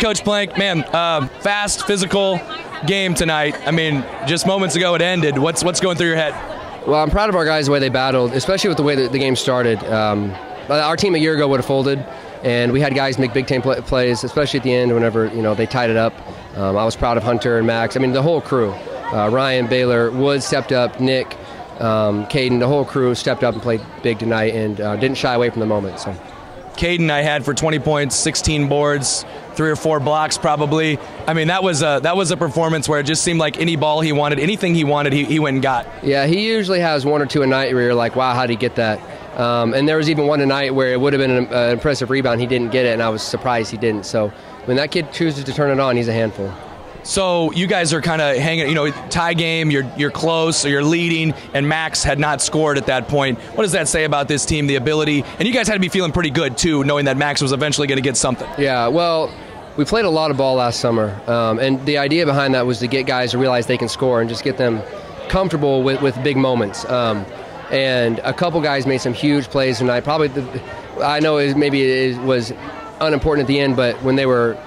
Coach Blank, man, uh, fast, physical game tonight. I mean, just moments ago it ended. What's what's going through your head? Well, I'm proud of our guys the way they battled, especially with the way that the game started. Um, our team a year ago would have folded, and we had guys make big time play- plays, especially at the end whenever you know they tied it up. Um, I was proud of Hunter and Max. I mean, the whole crew. Uh, Ryan, Baylor, Wood stepped up, Nick, um, Caden, the whole crew stepped up and played big tonight and uh, didn't shy away from the moment. So. Caden I had for 20 points, 16 boards, three or four blocks probably. I mean, that was a that was a performance where it just seemed like any ball he wanted, anything he wanted, he, he went and got. Yeah, he usually has one or two a night where you're like, wow, how did he get that? Um, and there was even one tonight where it would have been an uh, impressive rebound. He didn't get it, and I was surprised he didn't. So when that kid chooses to turn it on, he's a handful. So you guys are kind of hanging, you know, tie game. You're you're close, so you're leading, and Max had not scored at that point. What does that say about this team? The ability, and you guys had to be feeling pretty good too, knowing that Max was eventually going to get something. Yeah, well, we played a lot of ball last summer, um, and the idea behind that was to get guys to realize they can score and just get them comfortable with, with big moments. Um, and a couple guys made some huge plays tonight. Probably, the, I know it, maybe it was unimportant at the end, but when they were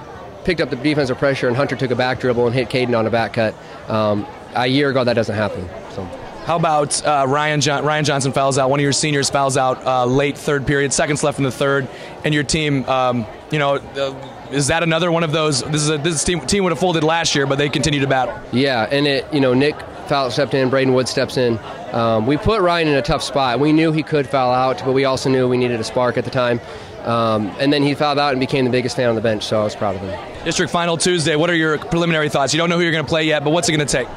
picked up the defensive pressure and Hunter took a back dribble and hit Caden on a back cut. Um, a year ago, that doesn't happen. So. How about uh, Ryan John- Ryan Johnson fouls out? One of your seniors fouls out uh, late third period, seconds left in the third, and your team, um, you know, uh, is that another one of those? This is a, this team team would have folded last year, but they continue to battle. Yeah, and it you know Nick foul stepped in, Braden Wood steps in. Um, we put Ryan in a tough spot. We knew he could foul out, but we also knew we needed a spark at the time. Um, and then he fouled out and became the biggest fan on the bench, so I was proud of him. District final Tuesday. What are your preliminary thoughts? You don't know who you're going to play yet, but what's it going to take?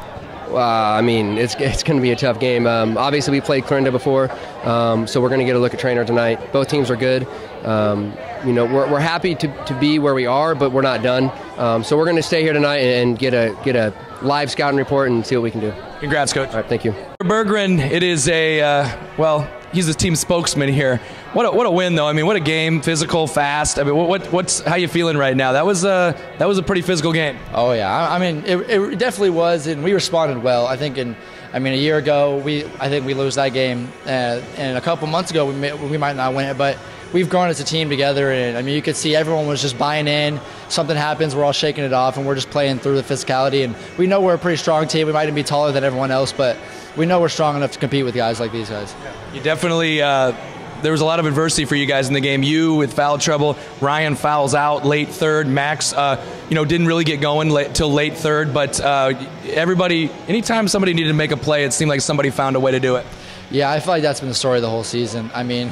Uh, I mean, it's, it's going to be a tough game. Um, obviously, we played Clarinda before, um, so we're going to get a look at Treynor tonight. Both teams are good. Um, you know, we're, we're happy to, to be where we are, but we're not done. Um, so we're going to stay here tonight and get a get a live scouting report and see what we can do. Congrats, coach. All right, thank you. Berggren, it is a uh, well. He's the team spokesman here. What a, what a win, though. I mean, what a game, physical, fast. I mean, what, what what's how you feeling right now? That was a that was a pretty physical game. Oh yeah, I, I mean, it, it definitely was, and we responded well. I think in I mean, a year ago, we I think we lose that game, uh, and a couple months ago, we may, we might not win it, but we've grown as a team together. And I mean, you could see everyone was just buying in. Something happens, we're all shaking it off, and we're just playing through the physicality. And we know we're a pretty strong team. We might even be taller than everyone else, but we know we're strong enough to compete with guys like these guys. You definitely. Uh, there was a lot of adversity for you guys in the game. You with foul trouble. Ryan fouls out late third. Max, uh, you know, didn't really get going late, till late third. But uh, everybody, anytime somebody needed to make a play, it seemed like somebody found a way to do it. Yeah, I feel like that's been the story of the whole season. I mean,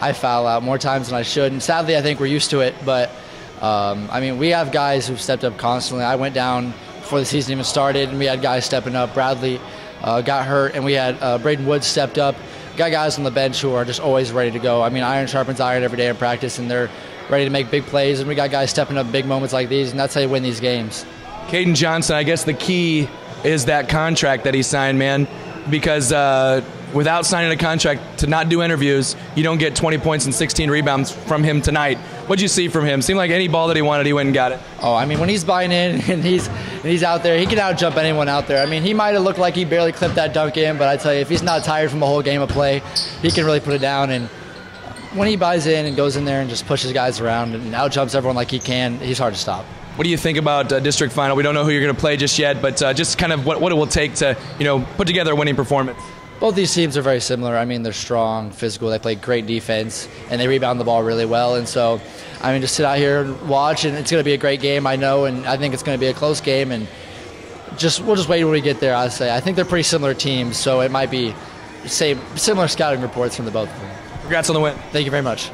I foul out more times than I should, and sadly, I think we're used to it. But um, I mean, we have guys who've stepped up constantly. I went down before the season even started, and we had guys stepping up. Bradley uh, got hurt, and we had uh, Braden Woods stepped up. Got guys on the bench who are just always ready to go. I mean, iron sharpens iron every day in practice, and they're ready to make big plays. And we got guys stepping up big moments like these, and that's how you win these games. Caden Johnson, I guess the key is that contract that he signed, man, because uh, without signing a contract to not do interviews, you don't get 20 points and 16 rebounds from him tonight. What'd you see from him? Seemed like any ball that he wanted, he went and got it. Oh, I mean, when he's buying in and he's and he's out there, he can out jump anyone out there. I mean, he might have looked like he barely clipped that dunk in, but I tell you, if he's not tired from a whole game of play, he can really put it down. And when he buys in and goes in there and just pushes guys around and out jumps everyone like he can, he's hard to stop. What do you think about uh, district final? We don't know who you're going to play just yet, but uh, just kind of what, what it will take to you know put together a winning performance. Both these teams are very similar. I mean, they're strong, physical. They play great defense, and they rebound the ball really well. And so, I mean, just sit out here and watch, and it's going to be a great game, I know, and I think it's going to be a close game. And just we'll just wait when we get there. I say I think they're pretty similar teams, so it might be same similar scouting reports from the both of them. Congrats on the win. Thank you very much.